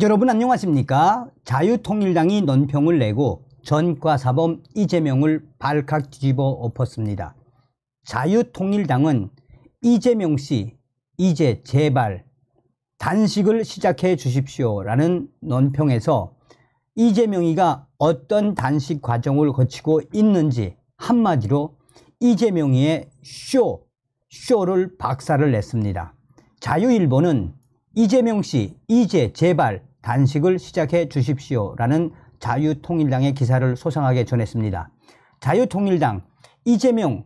여러분 안녕하십니까? 자유통일당이 논평을 내고 전과사범 이재명을 발칵 뒤집어 엎었습니다. 자유통일당은 이재명 씨 이제 제발 단식을 시작해 주십시오라는 논평에서 이재명이가 어떤 단식 과정을 거치고 있는지 한마디로 이재명이의 쇼, 쇼를 박살을 냈습니다. 자유일보는 이재명 씨 이제 제발 단식을 시작해 주십시오 라는 자유통일당의 기사를 소상하게 전했습니다. 자유통일당 이재명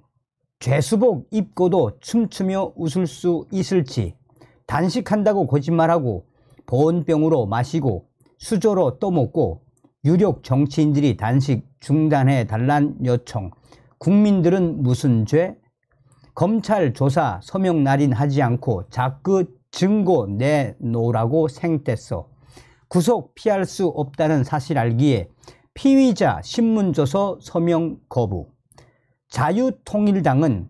죄수복 입고도 춤추며 웃을 수 있을지 단식한다고 거짓말하고 보온병으로 마시고 수저로 떠먹고 유력 정치인들이 단식 중단해 달란 요청 국민들은 무슨 죄? 검찰 조사 서명 날인 하지 않고 자꾸 증거 내놓으라고 생떼서 구속 피할 수 없다는 사실 알기에 피의자 신문조서 서명 거부 자유통일당은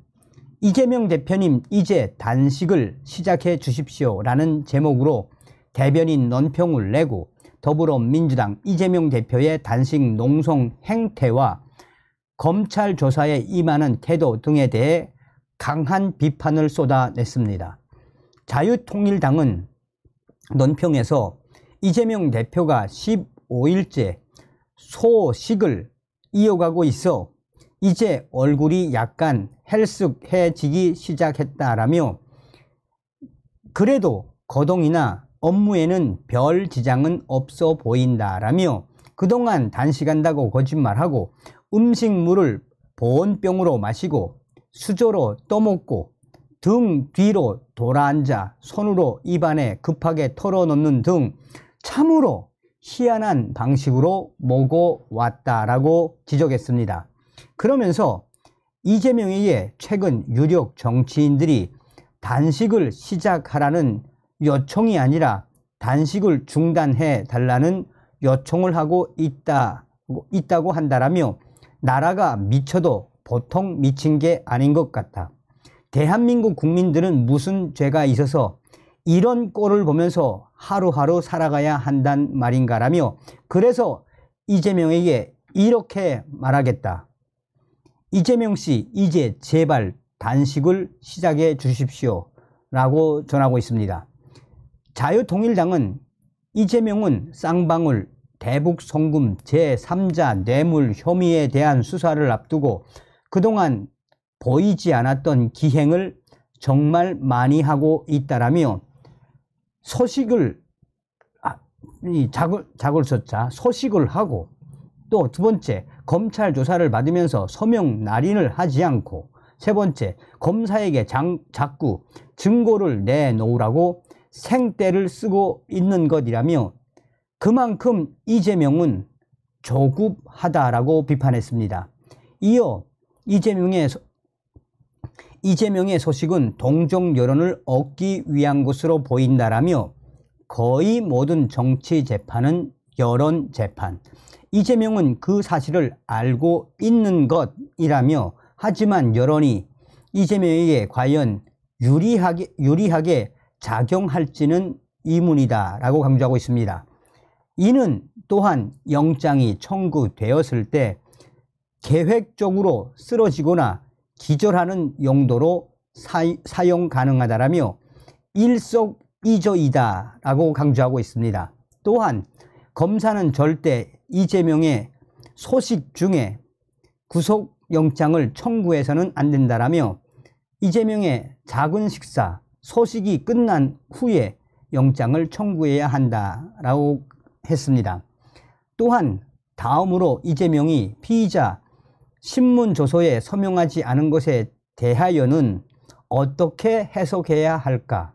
이재명 대표님 이제 단식을 시작해 주십시오 라는 제목으로 대변인 논평을 내고 더불어민주당 이재명 대표의 단식 농성 행태와 검찰 조사에 임하는 태도 등에 대해 강한 비판을 쏟아냈습니다. 자유통일당은 논평에서 이재명 대표가 15일째 소식을 이어가고 있어 이제 얼굴이 약간 헬쓱해지기 시작했다라며 그래도 거동이나 업무에는 별 지장은 없어 보인다라며 그동안 단식한다고 거짓말하고 음식물을 보온병으로 마시고 수저로 떠먹고 등 뒤로 돌아앉아 손으로 입안에 급하게 털어놓는 등 참으로 희한한 방식으로 모고 왔다라고 지적했습니다. 그러면서 이재명에게 최근 유력 정치인들이 단식을 시작하라는 요청이 아니라 단식을 중단해 달라는 요청을 하고 있다, 있다고 한다라며 나라가 미쳐도 보통 미친 게 아닌 것 같다. 대한민국 국민들은 무슨 죄가 있어서 이런 꼴을 보면서 하루하루 살아가야 한단 말인가라며 그래서 이재명에게 이렇게 말하겠다. 이재명 씨 이제 제발 단식을 시작해 주십시오 라고 전하고 있습니다. 자유통일당은 이재명은 쌍방울 대북 송금 제3자 뇌물 혐의에 대한 수사를 앞두고 그동안 보이지 않았던 기행을 정말 많이 하고 있다라며 소식을 아, 이 자글 자글 숫자 소식을 하고 또 두 번째 검찰 조사를 받으면서 서명 날인을 하지 않고 세 번째 검사에게 장, 자꾸 증거를 내놓으라고 생떼를 쓰고 있는 것이라며 그만큼 이재명은 조급하다라고 비판했습니다. 이어 이재명의 이재명의 소식은 동정 여론을 얻기 위한 것으로 보인다라며 거의 모든 정치 재판은 여론 재판. 이재명은 그 사실을 알고 있는 것이라며 하지만 여론이 이재명에게 과연 유리하게, 유리하게 작용할지는 의문이다 라고 강조하고 있습니다. 이는 또한 영장이 청구되었을 때 계획적으로 쓰러지거나 기절하는 용도로 사, 용 가능하다라며 일석이조이다 라고 강조하고 있습니다. 또한 검사는 절대 이재명의 소식 중에 구속영장을 청구해서는 안 된다라며 이재명의 작은 식사 소식이 끝난 후에 영장을 청구해야 한다라고 했습니다. 또한 다음으로 이재명이 피의자 신문 조서에 서명하지 않은 것에 대하여는 어떻게 해석해야 할까?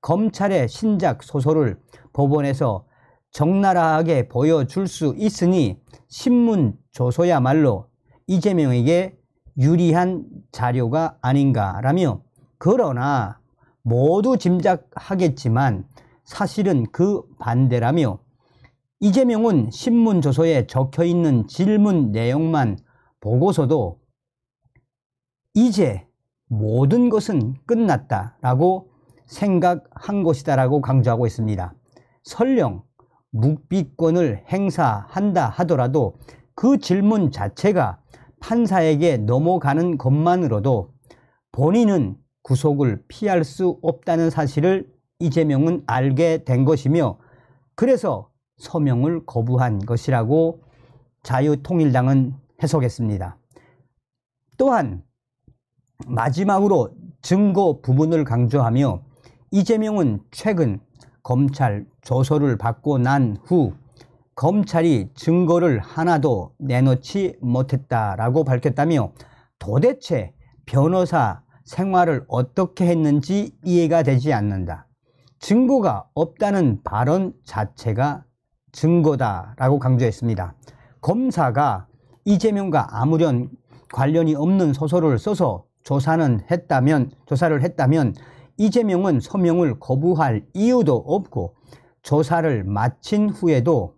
검찰의 신작 소설을 법원에서 적나라하게 보여줄 수 있으니 신문 조서야말로 이재명에게 유리한 자료가 아닌가라며 그러나 모두 짐작하겠지만 사실은 그 반대라며 이재명은 신문 조서에 적혀 있는 질문 내용만 보고서도 이제 모든 것은 끝났다 라고 생각한 것이다 라고 강조하고 있습니다. 설령 묵비권을 행사한다 하더라도 그 질문 자체가 판사에게 넘어가는 것만으로도 본인은 구속을 피할 수 없다는 사실을 이재명은 알게 된 것이며 그래서 서명을 거부한 것이라고 자유통일당은 해석했습니다. 또한 마지막으로 증거 부분을 강조하며 이재명은 최근 검찰 조서를 받고 난 후 검찰이 증거를 하나도 내놓지 못했다라고 밝혔다며 도대체 변호사 생활을 어떻게 했는지 이해가 되지 않는다. 증거가 없다는 발언 자체가 증거다라고 강조했습니다. 검사가 이재명과 아무런 관련이 없는 소설을 써서 조사는 했다면 조사를 했다면 이재명은 서명을 거부할 이유도 없고 조사를 마친 후에도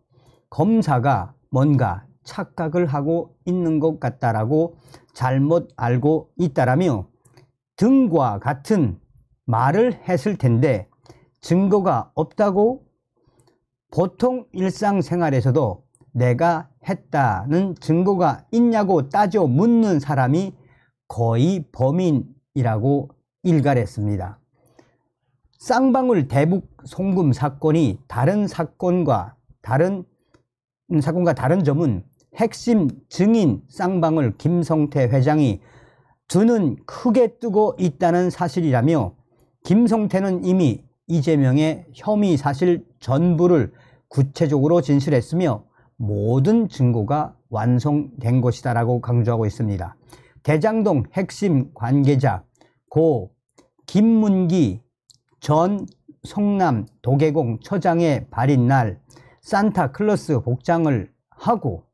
검사가 뭔가 착각을 하고 있는 것 같다라고 잘못 알고 있다라며 등과 같은 말을 했을 텐데 증거가 없다고 보통 일상생활에서도 내가 했다는 증거가 있냐고 따져 묻는 사람이 거의 범인이라고 일갈했습니다. 쌍방울 대북 송금 사건이 다른 사건과 다른 음, 사건과 다른 점은 핵심 증인 쌍방울 김성태 회장이 두눈 크게 뜨고 있다는 사실이라며 김성태는 이미 이재명의 혐의 사실 전부를 구체적으로 진술했으며 모든 증거가 완성된 것이다라고 강조하고 있습니다. 대장동 핵심 관계자 고 김문기 전 성남 도계공 처장의 발인 날 산타클로스 복장을 하고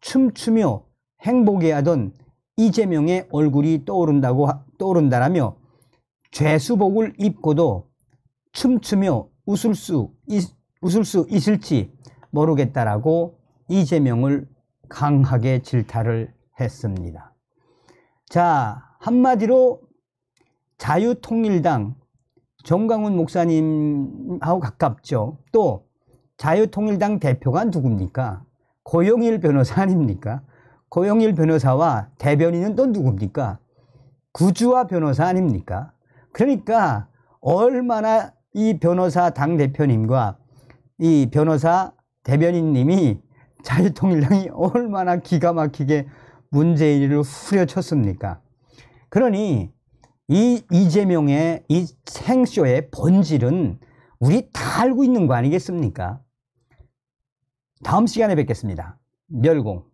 춤추며 행복해하던 이재명의 얼굴이 떠오른다고 떠오른다라며 죄수복을 입고도 춤추며 웃을 수 웃을 수 있을지 모르겠다라고 이재명을 강하게 질타를 했습니다. 자, 한마디로 자유통일당 정강훈 목사님하고 가깝죠. 또 자유통일당 대표가 누굽니까? 고영일 변호사 아닙니까? 고영일 변호사와 대변인은 또 누굽니까? 구주화 변호사 아닙니까? 그러니까 얼마나 이 변호사 당 대표님과 이 변호사 대변인님이 자유통일당이 얼마나 기가 막히게 문재인을 후려쳤습니까? 그러니 이 이재명의 이 생쇼의 본질은 우리 다 알고 있는 거 아니겠습니까? 다음 시간에 뵙겠습니다. 멸공.